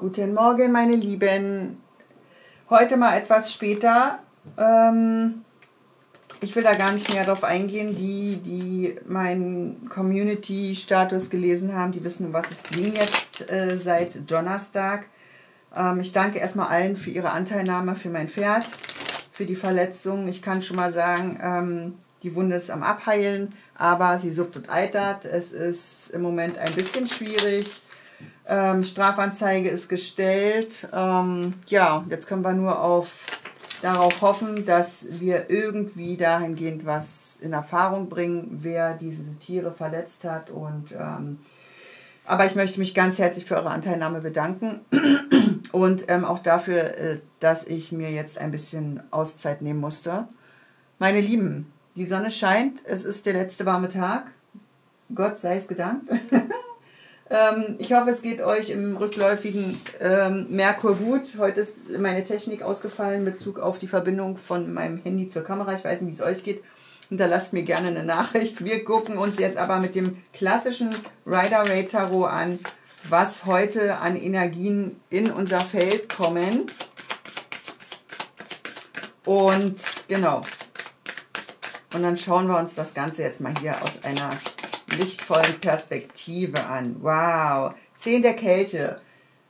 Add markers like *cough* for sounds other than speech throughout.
Guten Morgen, meine Lieben. Heute mal etwas später. Ähm, ich will da gar nicht mehr darauf eingehen. Die, die meinen Community-Status gelesen haben, die wissen, um was es ging jetzt äh, seit Donnerstag. Ähm, ich danke erstmal allen für ihre Anteilnahme für mein Pferd, für die Verletzung. Ich kann schon mal sagen, ähm, die Wunde ist am Abheilen, aber sie suppt und eitert. Es ist im Moment ein bisschen schwierig. Ähm, Strafanzeige ist gestellt. Ähm, ja, jetzt können wir nur auf, darauf hoffen, dass wir irgendwie dahingehend was in Erfahrung bringen, wer diese Tiere verletzt hat. Und, ähm, aber ich möchte mich ganz herzlich für eure Anteilnahme bedanken *clears throat* und ähm, auch dafür, äh, dass ich mir jetzt ein bisschen Auszeit nehmen musste. Meine Lieben, die Sonne scheint, es ist der letzte warme Tag. Gott sei es gedankt. *laughs* Ähm, ich hoffe, es geht euch im rückläufigen ähm, Merkur gut. Heute ist meine Technik ausgefallen in Bezug auf die Verbindung von meinem Handy zur Kamera. Ich weiß nicht, wie es euch geht. Hinterlasst mir gerne eine Nachricht. Wir gucken uns jetzt aber mit dem klassischen Rider Ray Tarot an, was heute an Energien in unser Feld kommen. Und genau. Und dann schauen wir uns das Ganze jetzt mal hier aus einer lichtvollen Perspektive an. Wow. Zehn der Kälte.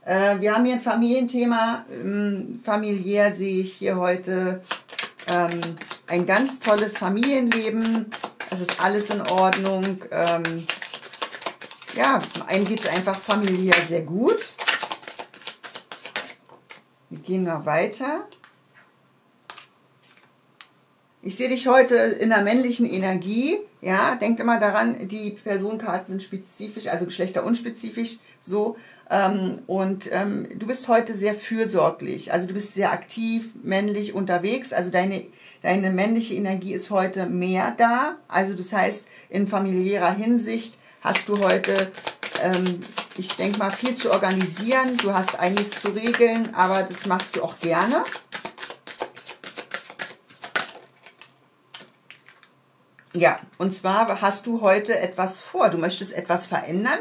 Äh, wir haben hier ein Familienthema. Ähm, familiär sehe ich hier heute ähm, ein ganz tolles Familienleben. Es ist alles in Ordnung. Ähm, ja, einem geht es einfach familiär sehr gut. Wir gehen mal weiter. Ich sehe dich heute in der männlichen Energie. Ja, denkt immer daran, die Personenkarten sind spezifisch, also geschlechterunspezifisch so. Ähm, und ähm, du bist heute sehr fürsorglich. Also du bist sehr aktiv, männlich unterwegs. Also deine, deine männliche Energie ist heute mehr da. Also das heißt, in familiärer Hinsicht hast du heute, ähm, ich denke mal, viel zu organisieren. Du hast einiges zu regeln, aber das machst du auch gerne. Ja, und zwar hast du heute etwas vor. Du möchtest etwas verändern.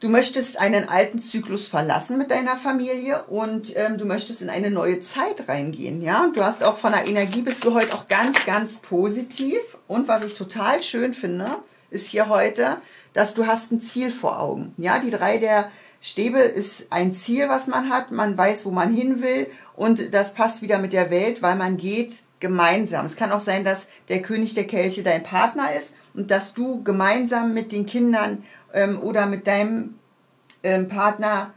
Du möchtest einen alten Zyklus verlassen mit deiner Familie und ähm, du möchtest in eine neue Zeit reingehen. Ja, und du hast auch von der Energie bist du heute auch ganz, ganz positiv. Und was ich total schön finde, ist hier heute, dass du hast ein Ziel vor Augen. Ja, die drei der Stäbe ist ein Ziel, was man hat. Man weiß, wo man hin will und das passt wieder mit der Welt, weil man geht gemeinsam. Es kann auch sein, dass der König der Kelche dein Partner ist und dass du gemeinsam mit den Kindern ähm, oder mit deinem ähm, Partner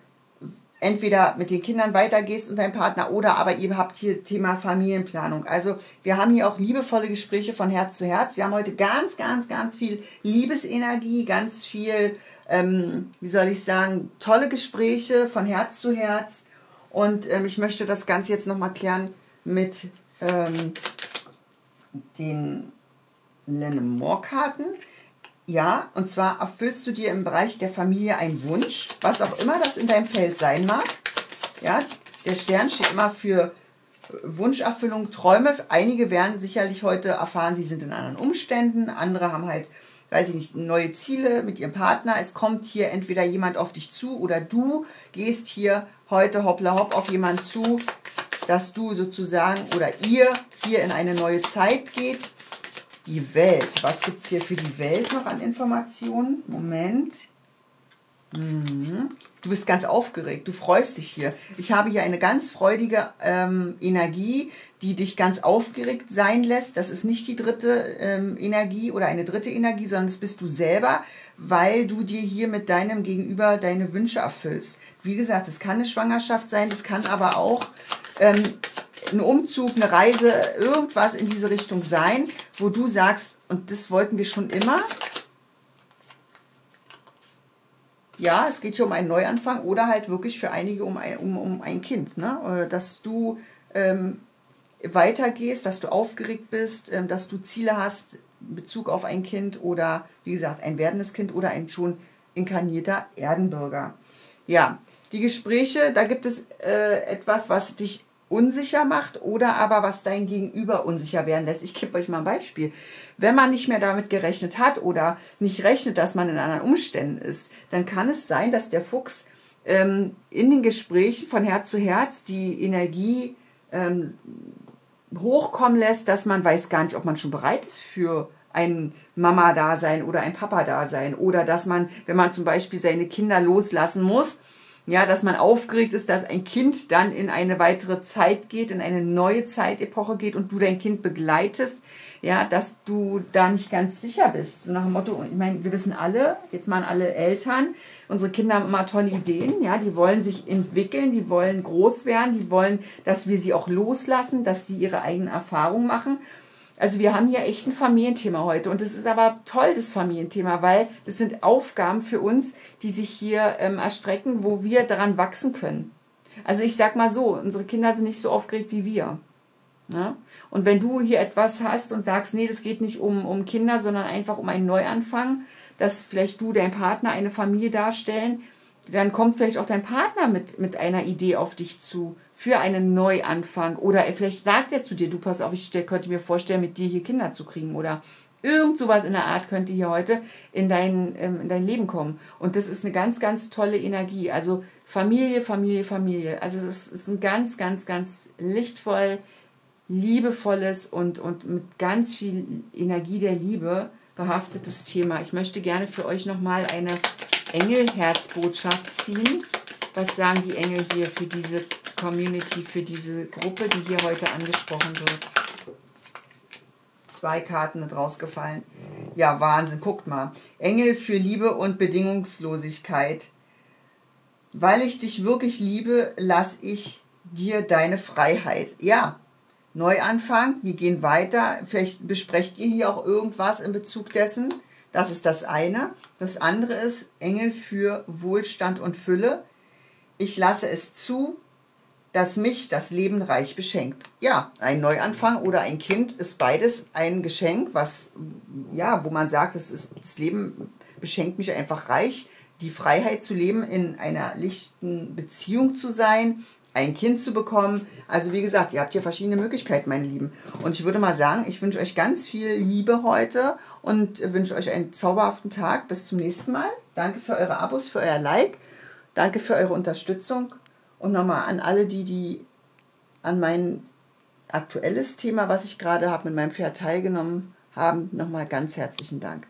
entweder mit den Kindern weitergehst und deinem Partner oder aber ihr habt hier Thema Familienplanung. Also wir haben hier auch liebevolle Gespräche von Herz zu Herz. Wir haben heute ganz, ganz, ganz viel Liebesenergie, ganz viel, ähm, wie soll ich sagen, tolle Gespräche von Herz zu Herz. Und ähm, ich möchte das Ganze jetzt nochmal klären mit ähm, den Lennemore-Karten. Ja, und zwar erfüllst du dir im Bereich der Familie einen Wunsch, was auch immer das in deinem Feld sein mag. Ja, der Stern steht immer für Wunscherfüllung, Träume. Einige werden sicherlich heute erfahren, sie sind in anderen Umständen. Andere haben halt, weiß ich nicht, neue Ziele mit ihrem Partner. Es kommt hier entweder jemand auf dich zu oder du gehst hier heute hoppla hopp auf jemanden zu, dass du sozusagen oder ihr hier in eine neue Zeit geht. Die Welt. Was gibt es hier für die Welt noch an Informationen? Moment. Mhm. Du bist ganz aufgeregt, du freust dich hier. Ich habe hier eine ganz freudige ähm, Energie, die dich ganz aufgeregt sein lässt. Das ist nicht die dritte ähm, Energie oder eine dritte Energie, sondern das bist du selber, weil du dir hier mit deinem Gegenüber deine Wünsche erfüllst. Wie gesagt, es kann eine Schwangerschaft sein, das kann aber auch ähm, ein Umzug, eine Reise, irgendwas in diese Richtung sein, wo du sagst, und das wollten wir schon immer. Ja, es geht hier um einen Neuanfang oder halt wirklich für einige um ein, um, um ein Kind, ne? Äh, dass du ähm, weitergehst, dass du aufgeregt bist, ähm, dass du Ziele hast in Bezug auf ein Kind oder wie gesagt ein werdendes Kind oder ein schon inkarnierter Erdenbürger. Ja, die Gespräche, da gibt es äh, etwas, was dich unsicher macht oder aber was dein Gegenüber unsicher werden lässt. Ich gebe euch mal ein Beispiel. Wenn man nicht mehr damit gerechnet hat oder nicht rechnet, dass man in anderen Umständen ist, dann kann es sein, dass der Fuchs ähm, in den Gesprächen von Herz zu Herz die Energie ähm, hochkommen lässt, dass man weiß gar nicht, ob man schon bereit ist für ein Mama-Dasein oder ein Papa-Dasein. Oder dass man, wenn man zum Beispiel seine Kinder loslassen muss, ja, dass man aufgeregt ist, dass ein Kind dann in eine weitere Zeit geht, in eine neue Zeitepoche geht und du dein Kind begleitest, ja, dass du da nicht ganz sicher bist. So nach dem Motto, ich meine, wir wissen alle, jetzt mal alle Eltern, unsere Kinder haben immer tolle Ideen, ja, die wollen sich entwickeln, die wollen groß werden, die wollen, dass wir sie auch loslassen, dass sie ihre eigenen Erfahrungen machen. Also wir haben hier echt ein Familienthema heute und es ist aber toll, das Familienthema, weil das sind Aufgaben für uns, die sich hier ähm, erstrecken, wo wir daran wachsen können. Also ich sag mal so, unsere Kinder sind nicht so aufgeregt wie wir. Ne? Und wenn du hier etwas hast und sagst, nee, das geht nicht um, um Kinder, sondern einfach um einen Neuanfang, dass vielleicht du, dein Partner, eine Familie darstellen, dann kommt vielleicht auch dein Partner mit, mit einer Idee auf dich zu für einen Neuanfang. Oder vielleicht sagt er zu dir, du pass auf, ich könnte mir vorstellen, mit dir hier Kinder zu kriegen. Oder irgend sowas in der Art könnte hier heute in dein, ähm, in dein Leben kommen. Und das ist eine ganz, ganz tolle Energie. Also Familie, Familie, Familie. Also es ist, ist ein ganz, ganz, ganz lichtvoll, liebevolles und, und mit ganz viel Energie der Liebe behaftetes Thema. Ich möchte gerne für euch nochmal eine Engelherzbotschaft ziehen. Was sagen die Engel hier für diese Community, für diese Gruppe, die hier heute angesprochen wird? Zwei Karten sind rausgefallen. Ja, Wahnsinn, guckt mal. Engel für Liebe und Bedingungslosigkeit. Weil ich dich wirklich liebe, lass ich dir deine Freiheit. Ja, Neuanfang, wir gehen weiter. Vielleicht besprecht ihr hier auch irgendwas in Bezug dessen. Das ist das eine. Das andere ist Engel für Wohlstand und Fülle. Ich lasse es zu, dass mich das Leben reich beschenkt. Ja, ein Neuanfang oder ein Kind ist beides ein Geschenk, was ja, wo man sagt, das, ist, das Leben beschenkt mich einfach reich. Die Freiheit zu leben, in einer lichten Beziehung zu sein, ein Kind zu bekommen. Also wie gesagt, ihr habt hier verschiedene Möglichkeiten, meine Lieben. Und ich würde mal sagen, ich wünsche euch ganz viel Liebe heute und wünsche euch einen zauberhaften Tag. Bis zum nächsten Mal. Danke für eure Abos, für euer Like. Danke für eure Unterstützung. Und nochmal an alle, die, die an mein aktuelles Thema, was ich gerade habe, mit meinem Pferd teilgenommen haben, nochmal ganz herzlichen Dank.